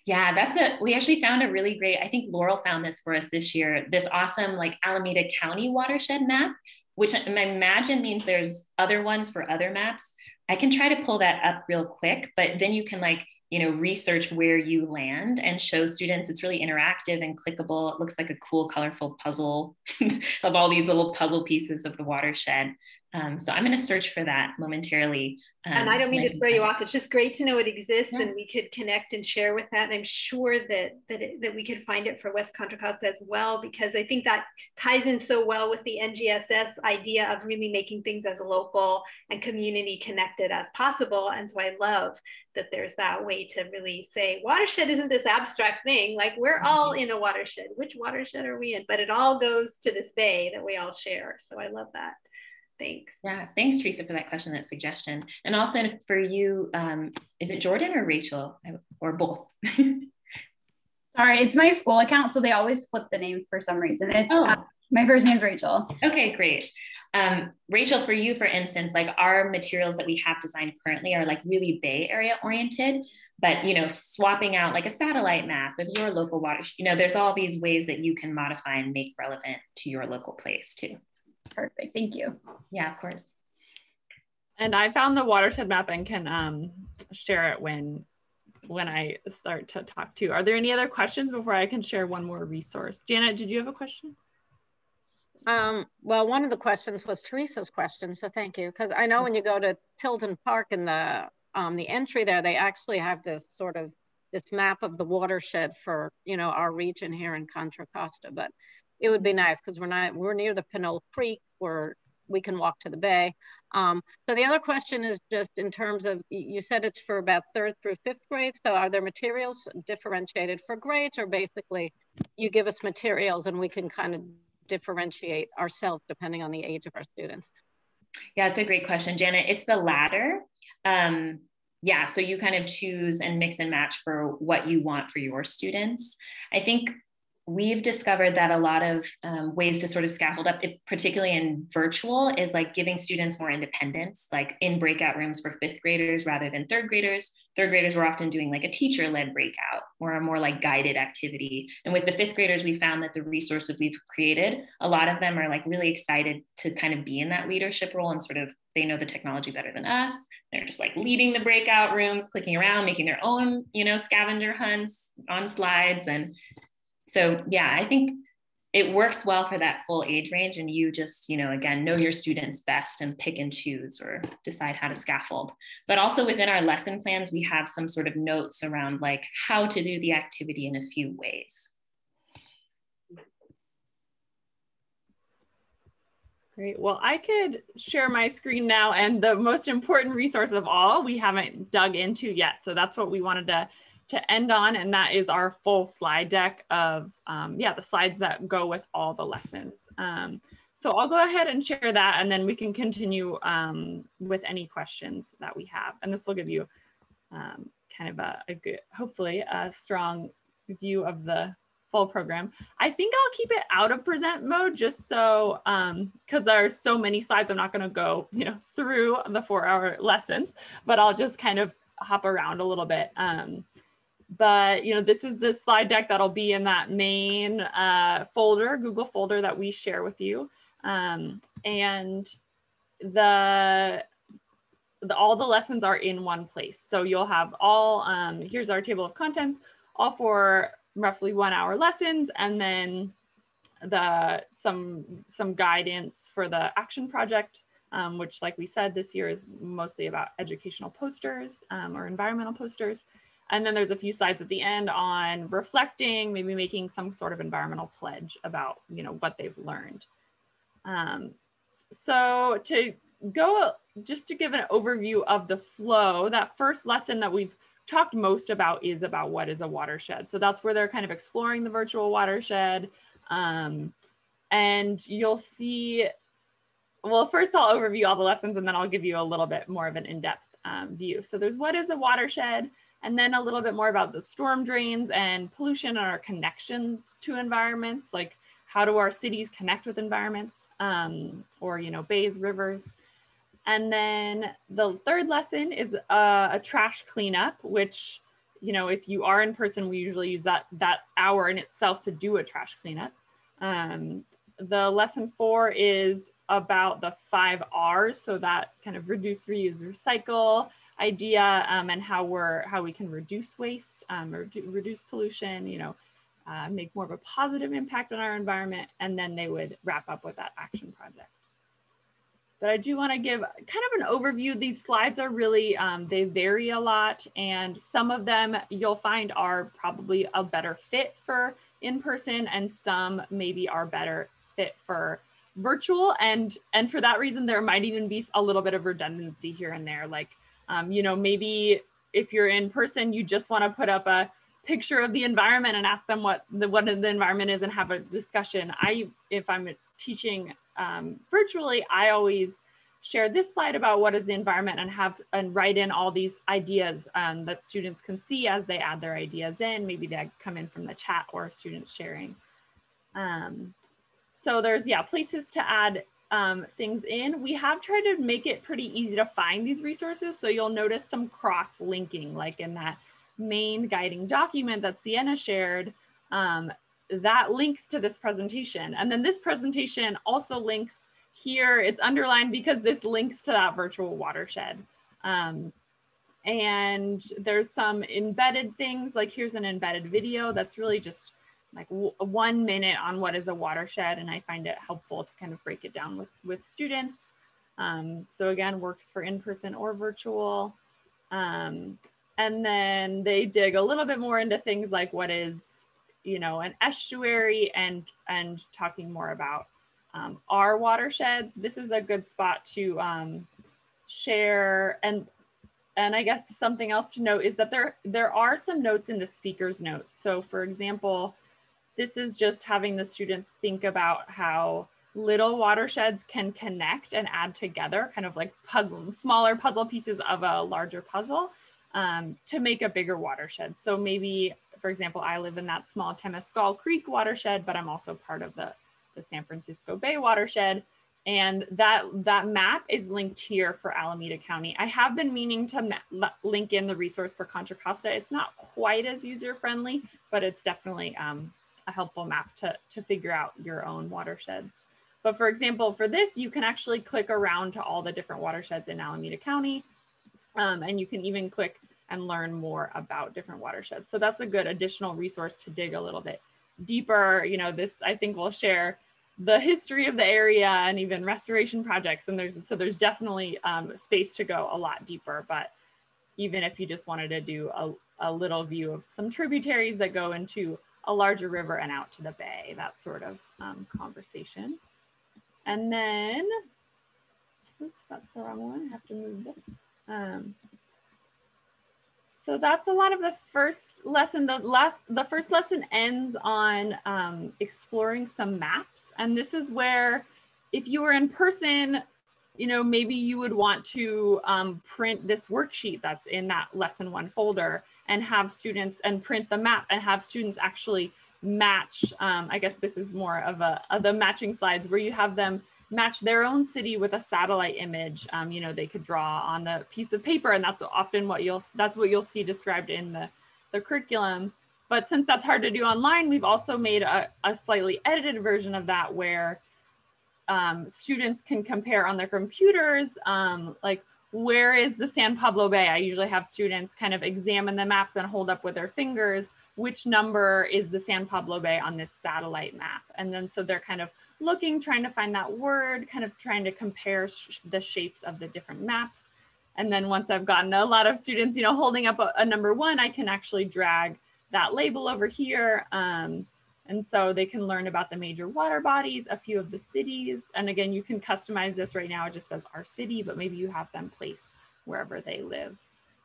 Yeah, that's a, we actually found a really great, I think Laurel found this for us this year, this awesome like Alameda County watershed map, which I imagine means there's other ones for other maps. I can try to pull that up real quick, but then you can like, you know, research where you land and show students. It's really interactive and clickable. It looks like a cool, colorful puzzle of all these little puzzle pieces of the watershed. Um, so I'm going to search for that momentarily.
Um, and I don't mean to throw you off. It's just great to know it exists yeah. and we could connect and share with that. And I'm sure that that, it, that we could find it for West Contra Costa as well, because I think that ties in so well with the NGSS idea of really making things as local and community connected as possible. And so I love that there's that way to really say watershed isn't this abstract thing. Like we're all mm-hmm. in a watershed. Which watershed are we in? But it all goes to this bay that we all share. So I love that. Thanks.
Yeah, thanks, Teresa, for that question, that suggestion. And also for you, um, is it Jordan or Rachel or both?
Sorry, it's my school account, so they always flip the name for some reason. It's oh. uh, my first name is Rachel.
Okay, great. Um, Rachel, for you, for instance, like our materials that we have designed currently are like really Bay Area oriented, but you know, swapping out like a satellite map of your local water, you know, there's all these ways that you can modify and make relevant to your local place too.
Perfect. Thank you.
Yeah, of course.
And I found the watershed map and can um, share it when when I start to talk to. Are there any other questions before I can share one more resource? Janet, did you have a question?
Um, well, one of the questions was Teresa's question, so thank you. Because I know when you go to Tilden Park in the um, the entry there, they actually have this sort of this map of the watershed for you know our region here in Contra Costa. But it would be nice because we're not we're near the Pinole Creek where we can walk to the bay. Um, so the other question is just in terms of you said it's for about third through fifth grade. So are there materials differentiated for grades, or basically you give us materials and we can kind of differentiate ourselves depending on the age of our students?
Yeah, it's a great question, Janet. It's the latter. Um, yeah, so you kind of choose and mix and match for what you want for your students. I think we've discovered that a lot of um, ways to sort of scaffold up, particularly in virtual, is like giving students more independence, like in breakout rooms for fifth graders rather than third graders. Third graders were often doing like a teacher led breakout or a more like guided activity. And with the fifth graders, we found that the resources we've created, a lot of them are like really excited to kind of be in that leadership role and sort of they know the technology better than us. They're just like leading the breakout rooms, clicking around, making their own, you know, scavenger hunts on slides and so yeah, I think it works well for that full age range and you just you know again know your students best and pick and choose or decide how to scaffold but also within our lesson plans we have some sort of notes around like how to do the activity in a few ways
Great. Well, I could share my screen now and the most important resource of all we haven't dug into yet. So that's what we wanted to to end on, and that is our full slide deck of, um, yeah, the slides that go with all the lessons. Um, so I'll go ahead and share that, and then we can continue um, with any questions that we have. And this will give you um, kind of a, a, good, hopefully a strong view of the full program. I think I'll keep it out of present mode just so, because um, there are so many slides, I'm not gonna go, you know, through the four hour lessons, but I'll just kind of hop around a little bit. Um, but you know this is the slide deck that'll be in that main uh, folder google folder that we share with you. Um, and the, the all the lessons are in one place. So you'll have all um, here's our table of contents all for roughly one hour lessons and then the some some guidance for the action project um, which like we said this year is mostly about educational posters um, or environmental posters and then there's a few slides at the end on reflecting, maybe making some sort of environmental pledge about, you know, what they've learned. Um, so to go, just to give an overview of the flow, that first lesson that we've talked most about is about what is a watershed. So that's where they're kind of exploring the virtual watershed. Um, and you'll see, well, first I'll overview all the lessons and then I'll give you a little bit more of an in-depth um, view. So there's what is a watershed? And then a little bit more about the storm drains and pollution and our connections to environments, like how do our cities connect with environments um, or, you know, bays, rivers. And then the third lesson is a, a trash cleanup, which, you know, if you are in person, we usually use that, that hour in itself to do a trash cleanup. Um, the lesson four is about the five R's, so that kind of reduce, reuse, recycle idea, um, and how we're how we can reduce waste, um, or reduce pollution, you know, uh, make more of a positive impact on our environment, and then they would wrap up with that action project. but I do want to give kind of an overview. These slides are really, um, they vary a lot and some of them you'll find are probably a better fit for in person and some maybe are better fit for virtual. And, and for that reason, there might even be a little bit of redundancy here and there. Like, um, you know, maybe if you're in person, you just want to put up a picture of the environment and ask them what the, what the environment is and have a discussion. I, if I'm teaching um, virtually, I always share this slide about what is the environment and have and write in all these ideas um, that students can see as they add their ideas in. Maybe they come in from the chat or students sharing. Um, so there's, yeah, places to add um, things in. We have tried to make it pretty easy to find these resources. So you'll notice some cross linking, like in that main guiding document that Sienna shared, um, that links to this presentation. And then this presentation also links here, it's underlined because this links to that virtual watershed. Um, and there's some embedded things, like here's an embedded video that's really just like one minute on what is a watershed. And I find it helpful to kind of break it down with, with students. Um, so again, works for in-person or virtual. Um, and then they dig a little bit more into things like what is you know, an estuary and, and talking more about um, our watersheds. This is a good spot to um, share. And, and I guess something else to note is that there, there are some notes in the speaker's notes. So for example, this is just having the students think about how little watersheds can connect and add together, kind of like puzzle, smaller puzzle pieces of a larger puzzle um, to make a bigger watershed. So maybe for example, I live in that small Temescal Creek watershed, but I'm also part of the, the San Francisco Bay watershed. And that, that map is linked here for Alameda County. I have been meaning to link in the resource for Contra Costa. It's not quite as user-friendly, but it's definitely um, a helpful map to, to figure out your own watersheds. But for example, for this, you can actually click around to all the different watersheds in Alameda County. Um, and you can even click and learn more about different watersheds. So that's a good additional resource to dig a little bit deeper. You know, this I think will share the history of the area and even restoration projects. And there's so there's definitely um, space to go a lot deeper. But even if you just wanted to do a, a little view of some tributaries that go into a larger river and out to the bay, that sort of um, conversation. And then, oops, that's the wrong one. I have to move this. Um, so that's a lot of the first lesson. The last, the first lesson ends on um, exploring some maps. And this is where if you were in person, you know, maybe you would want to um, print this worksheet that's in that lesson one folder and have students and print the map and have students actually match. Um, I guess this is more of a of the matching slides where you have them match their own city with a satellite image. Um, you know, they could draw on the piece of paper and that's often what you'll, that's what you'll see described in the, the curriculum. But since that's hard to do online, we've also made a, a slightly edited version of that where um, students can compare on their computers, um, like where is the San Pablo Bay? I usually have students kind of examine the maps and hold up with their fingers, which number is the San Pablo Bay on this satellite map? And then so they're kind of looking, trying to find that word, kind of trying to compare sh the shapes of the different maps. And then once I've gotten a lot of students, you know, holding up a, a number one, I can actually drag that label over here. Um, and so they can learn about the major water bodies, a few of the cities. And again, you can customize this right now. It just says our city, but maybe you have them place wherever they live.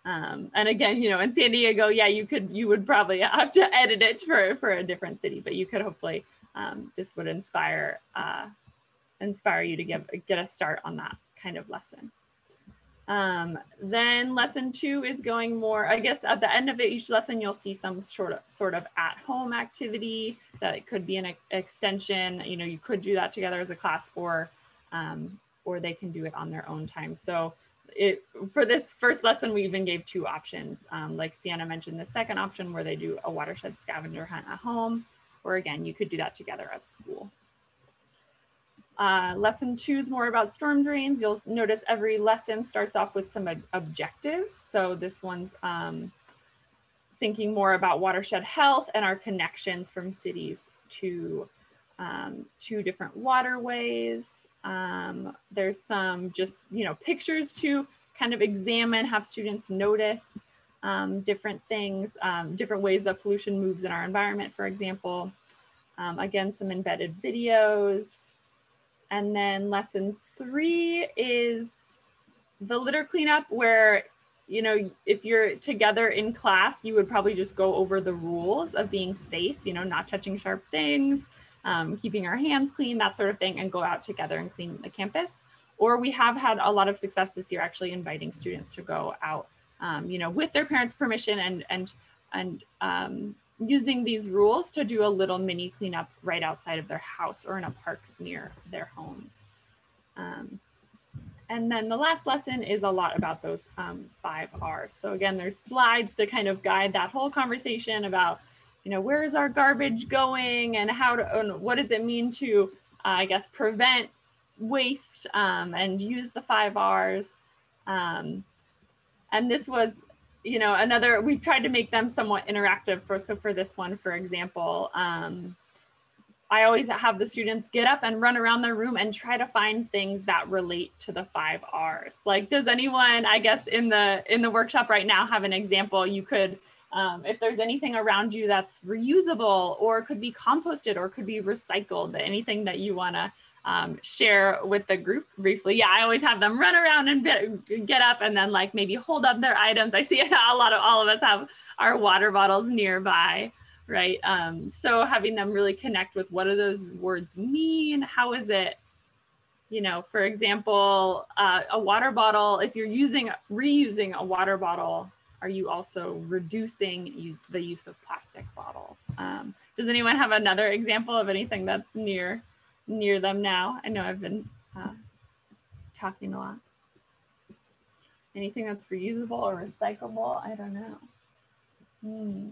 Um, and again, you know, in San Diego, yeah, you could, you would probably have to edit it for, for a different city, but you could hopefully, um, this would inspire, uh, inspire you to give, get a start on that kind of lesson. Um, then lesson two is going more, I guess at the end of it, each lesson you'll see some sort of sort of at home activity that it could be an extension, you know, you could do that together as a class or, um, or they can do it on their own time. So it, for this first lesson, we even gave two options. Um, like Sienna mentioned, the second option where they do a watershed scavenger hunt at home, or again, you could do that together at school. Uh, lesson two is more about storm drains. You'll notice every lesson starts off with some objectives. So this one's um, thinking more about watershed health and our connections from cities to um, two different waterways. Um, there's some just, you know, pictures to kind of examine, have students notice um, different things, um, different ways that pollution moves in our environment, for example. Um, again, some embedded videos. And then lesson three is the litter cleanup where, you know, if you're together in class, you would probably just go over the rules of being safe, you know, not touching sharp things, um, keeping our hands clean, that sort of thing, and go out together and clean the campus. Or we have had a lot of success this year actually inviting students to go out, um, you know, with their parents' permission and and and um, using these rules to do a little mini cleanup right outside of their house or in a park near their homes. Um, and then the last lesson is a lot about those um, five R's. So again, there's slides to kind of guide that whole conversation about, you know, where is our garbage going and how to, and what does it mean to, uh, I guess, prevent waste um, and use the five R's. Um, and this was you know, another, we've tried to make them somewhat interactive for, so for this one, for example, um, I always have the students get up and run around their room and try to find things that relate to the five R's. Like, does anyone, I guess, in the in the workshop right now have an example you could, um, if there's anything around you that's reusable or could be composted or could be recycled, anything that you want to um, share with the group briefly. Yeah, I always have them run around and get up and then like maybe hold up their items. I see a lot of all of us have our water bottles nearby, right? Um, so having them really connect with what do those words mean? How is it, you know, for example, uh, a water bottle, if you're using, reusing a water bottle, are you also reducing use, the use of plastic bottles? Um, does anyone have another example of anything that's near near them now. I know I've been uh, talking a lot. Anything that's reusable or recyclable, I don't know. Hmm.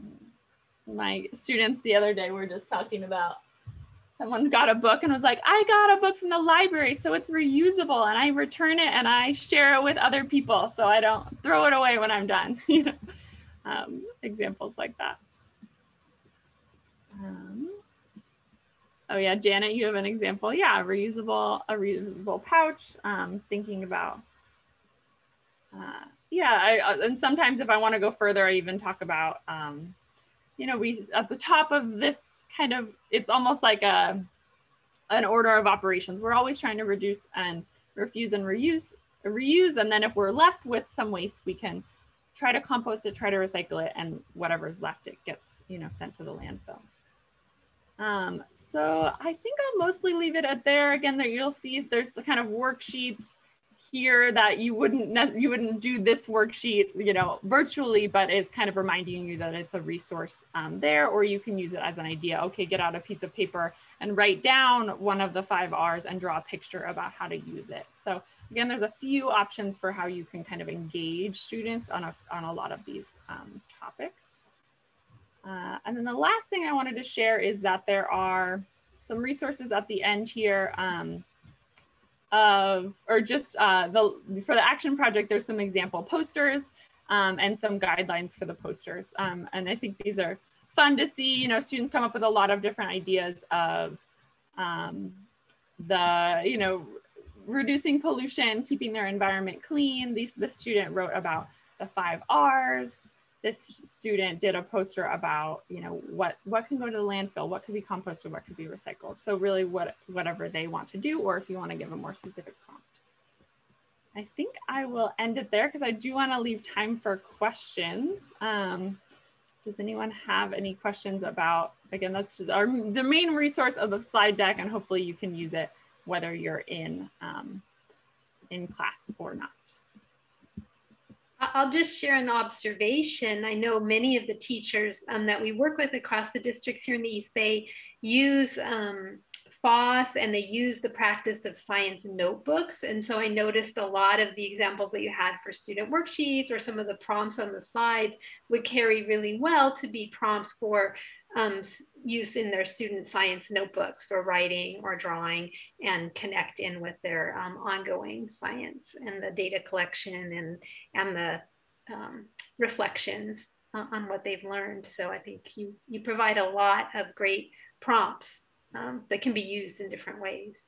My students the other day were just talking about someone got a book and was like, I got a book from the library, so it's reusable, and I return it and I share it with other people, so I don't throw it away when I'm done. you know, um, examples like that. Um, Oh yeah, Janet, you have an example. Yeah, reusable, a reusable pouch. Um, thinking about, uh, yeah, I, uh, and sometimes if I want to go further, I even talk about, um, you know, we at the top of this kind of, it's almost like a, an order of operations. We're always trying to reduce and refuse and reuse, reuse, and then if we're left with some waste, we can try to compost it, try to recycle it, and whatever's left, it gets, you know, sent to the landfill. Um, so I think I'll mostly leave it at there. Again, there you'll see there's the kind of worksheets here that you wouldn't you wouldn't do this worksheet, you know, virtually, but it's kind of reminding you that it's a resource um, there, or you can use it as an idea. Okay, get out a piece of paper and write down one of the five R's and draw a picture about how to use it. So again, there's a few options for how you can kind of engage students on a, on a lot of these um, topics. Uh, and then the last thing I wanted to share is that there are some resources at the end here um, of, or just uh, the, for the action project, there's some example posters um, and some guidelines for the posters. Um, and I think these are fun to see, you know, students come up with a lot of different ideas of um, the, you know, reducing pollution, keeping their environment clean. These, the student wrote about the five R's, this student did a poster about you know what what can go to the landfill what could be composted what could be recycled. So really what whatever they want to do or if you want to give a more specific prompt. I think i will end it there because i do want to leave time for questions. Um, does anyone have any questions about again that's just our the main resource of the slide deck and hopefully you can use it whether you're in um, in class or not
I'll just share an observation. I know many of the teachers um, that we work with across the districts here in the East Bay use um, FOSS and they use the practice of science notebooks. And so I noticed a lot of the examples that you had for student worksheets or some of the prompts on the slides would carry really well to be prompts for um, use in their student science notebooks for writing or drawing and connect in with their um, ongoing science and the data collection and, and the um, reflections on what they've learned. So I think you, you provide a lot of great prompts um, that can be used in different ways.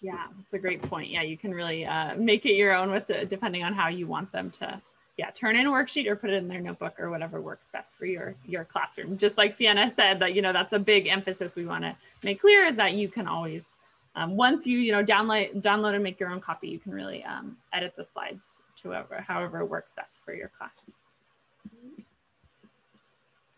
Yeah, that's a great point. Yeah, you can really uh, make it your own with the, depending on how you want them to, yeah, turn in a worksheet or put it in their notebook or whatever works best for your your classroom. Just like Sienna said, that you know that's a big emphasis we want to make clear is that you can always, um, once you you know download download and make your own copy, you can really um, edit the slides to whoever, however works best for your class.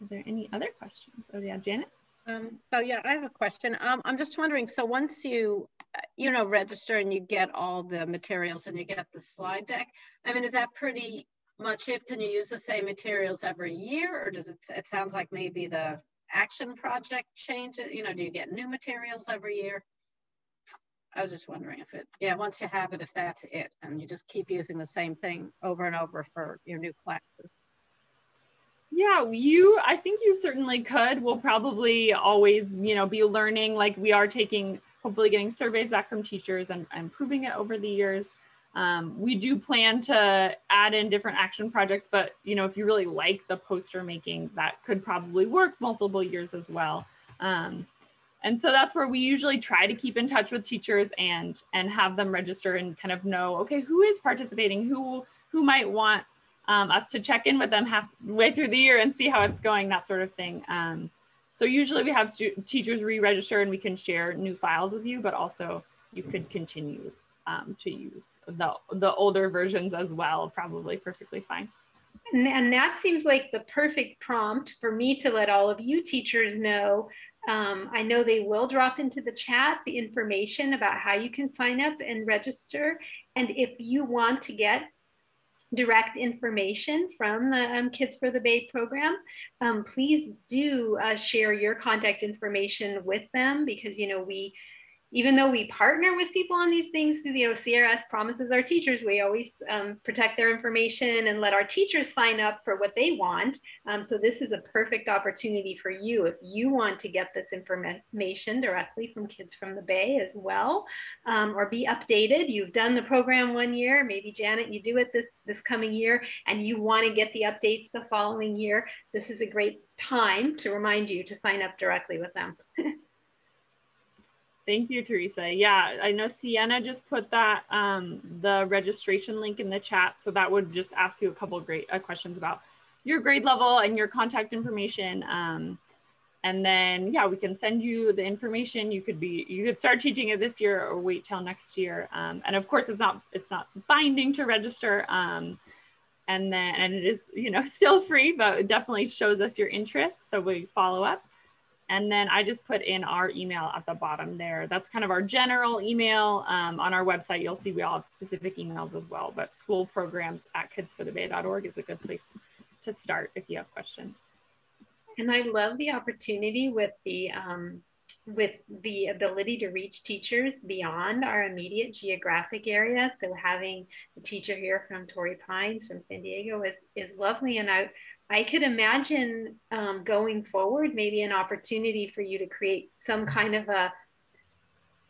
Are there any other questions? Oh yeah, Janet.
Um, so yeah, I have a question. Um, I'm just wondering, so once you, uh, you know, register and you get all the materials and you get the slide deck, I mean, is that pretty much it? Can you use the same materials every year or does it, it sounds like maybe the action project changes, you know, do you get new materials every year? I was just wondering if it, yeah, once you have it, if that's it and you just keep using the same thing over and over for your new classes.
Yeah, you, I think you certainly could. We'll probably always, you know, be learning like we are taking, hopefully getting surveys back from teachers and, and improving it over the years. Um, we do plan to add in different action projects, but you know, if you really like the poster making, that could probably work multiple years as well. Um, and so that's where we usually try to keep in touch with teachers and and have them register and kind of know, okay, who is participating, who who might want um, us to check in with them halfway through the year and see how it's going, that sort of thing. Um, so usually we have teachers re-register and we can share new files with you, but also you could continue um, to use the, the older versions as well, probably perfectly fine.
And, and that seems like the perfect prompt for me to let all of you teachers know um, I know they will drop into the chat the information about how you can sign up and register. And if you want to get direct information from the um, Kids for the Bay program, um, please do uh, share your contact information with them because, you know, we even though we partner with people on these things, you know, CRS promises our teachers, we always um, protect their information and let our teachers sign up for what they want. Um, so this is a perfect opportunity for you if you want to get this information directly from Kids from the Bay as well, um, or be updated. You've done the program one year, maybe Janet, you do it this, this coming year, and you wanna get the updates the following year. This is a great time to remind you to sign up directly with them.
Thank you, Teresa. Yeah, I know Sienna just put that um, the registration link in the chat. So that would just ask you a couple great uh, questions about your grade level and your contact information. Um, and then, yeah, we can send you the information. You could be, you could start teaching it this year or wait till next year. Um, and of course, it's not, it's not binding to register. Um, and then, and it is, you know, still free, but it definitely shows us your interest. So we follow up. And then I just put in our email at the bottom there. That's kind of our general email. Um, on our website, you'll see we all have specific emails as well, but school programs at kidsforthebay.org is a good place to start if you have questions.
And I love the opportunity with the um, with the ability to reach teachers beyond our immediate geographic area. So having a teacher here from Torrey Pines from San Diego is, is lovely. And I, I could imagine um, going forward, maybe an opportunity for you to create some kind of a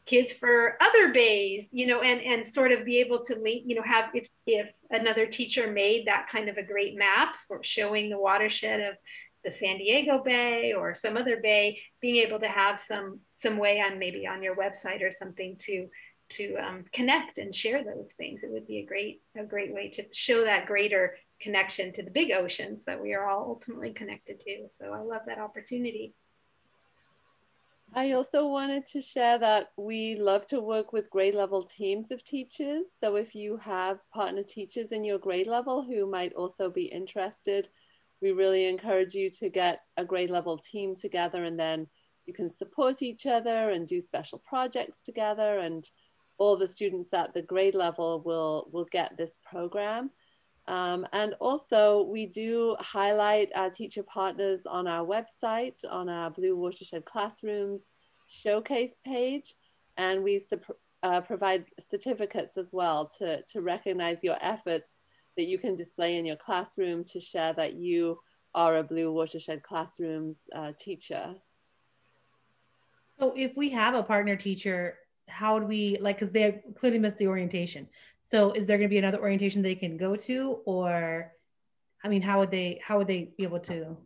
kids for other bays, you know, and, and sort of be able to link, you know, have, if, if another teacher made that kind of a great map for showing the watershed of the San Diego Bay or some other bay, being able to have some, some way on maybe on your website or something to, to um, connect and share those things. It would be a great, a great way to show that greater connection to the big oceans that we are all ultimately connected to. So I love that opportunity.
I also wanted to share that we love to work with grade level teams of teachers. So if you have partner teachers in your grade level who might also be interested, we really encourage you to get a grade level team together and then you can support each other and do special projects together and all the students at the grade level will, will get this program. Um, and also we do highlight our teacher partners on our website, on our Blue Watershed Classrooms showcase page. And we uh, provide certificates as well to, to recognize your efforts that you can display in your classroom to share that you are a Blue Watershed Classrooms uh, teacher.
So if we have a partner teacher, how do we, like, because they clearly missed the orientation. So is there going to be another orientation they can go to or I mean how would they how would they be able to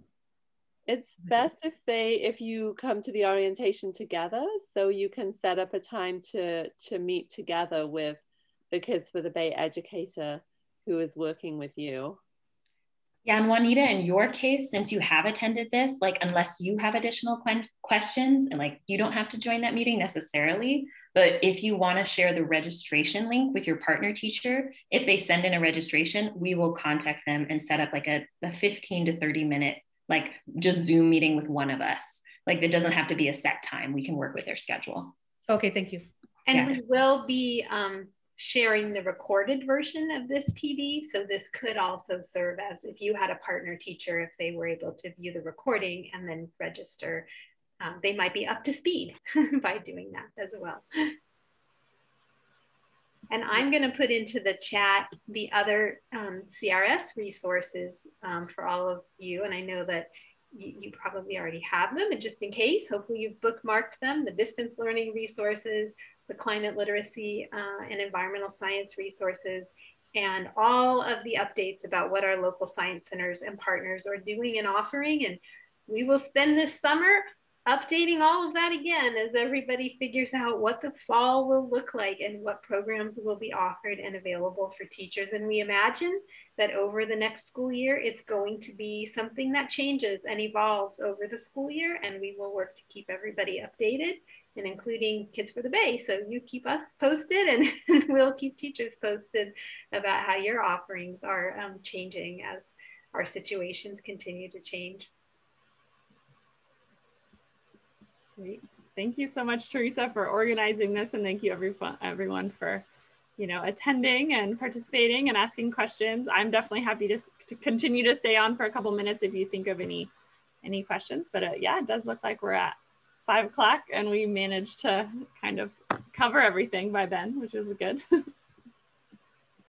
it's best if they if you come to the orientation together so you can set up a time to to meet together with the kids for the bay educator who is working with you
yeah, and Juanita, in your case, since you have attended this, like unless you have additional qu- questions, and like you don't have to join that meeting necessarily, but if you want to share the registration link with your partner teacher, if they send in a registration, we will contact them and set up like a, a 15 to 30 minute, like just Zoom meeting with one of us. Like it doesn't have to be a set time. We can work with their schedule.
Okay, thank you.
And
Yeah.
we will be um, sharing the recorded version of this PD. So this could also serve as if you had a partner teacher, if they were able to view the recording and then register, um, they might be up to speed by doing that as well. And I'm going to put into the chat the other um, CRS resources um, for all of you. And I know that you, you probably already have them. And just in case, hopefully you've bookmarked them, the distance learning resources, the climate literacy uh, and environmental science resources, and all of the updates about what our local science centers and partners are doing and offering. And we will spend this summer updating all of that again as everybody figures out what the fall will look like and what programs will be offered and available for teachers. And we imagine that over the next school year, it's going to be something that changes and evolves over the school year. And we will work to keep everybody updated and including Kids for the Bay. So you keep us posted and, we'll keep teachers posted about how your offerings are um, changing as our situations continue to change.
Great. Thank you so much, Teresa, for organizing this. And thank you everyone, everyone for, you know, attending and participating and asking questions. I'm definitely happy to, to continue to stay on for a couple minutes if you think of any, any questions. But uh, yeah, it does look like we're at five o'clock and we managed to kind of cover everything by then, which is good.